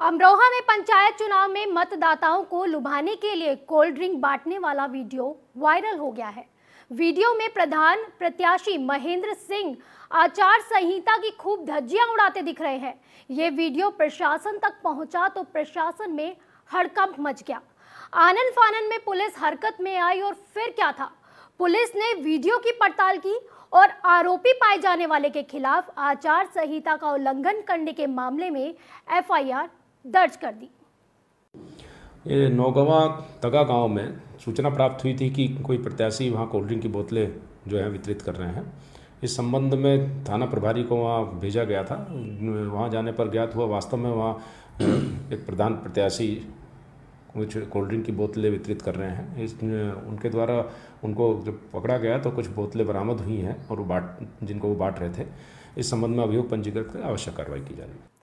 अमरोहा में पंचायत चुनाव में मतदाताओं को लुभाने के लिए कोल्ड ड्रिंक बांटने वाला वीडियो वायरल हो गया है। वीडियो में प्रधान प्रत्याशी महेंद्र सिंह आचार संहिता की खूब धज्जियाँ उड़ाते दिख रहे हैं। ये वीडियो प्रशासन तक पहुँचा तो प्रशासन में हड़कंप मच गया। आनंद फानन में पुलिस हरकत में आई और फिर क्या था? पुलिस ने वीडियो की पड़ताल की और आरोपी पाए जाने वाले के खिलाफ आचार संहिता का उल्लंघन करने के मामले में एफआईआर दर्ज कर दी। ये नौगवा तगा गाँव में सूचना प्राप्त हुई थी कि कोई प्रत्याशी वहाँ कोल्ड ड्रिंक की बोतलें जो है वितरित कर रहे हैं। इस संबंध में थाना प्रभारी को वहाँ भेजा गया था। वहाँ जाने पर ज्ञात हुआ वास्तव में वहाँ एक प्रधान प्रत्याशी कुछ कोल्ड ड्रिंक की बोतलें वितरित कर रहे हैं। इस उनके द्वारा उनको जब पकड़ा गया तो कुछ बोतलें बरामद हुई हैं और वो बाट, जिनको वो बांट रहे थे। इस संबंध में अभियोग पंजीकृत कर आवश्यक कार्रवाई की जा रही है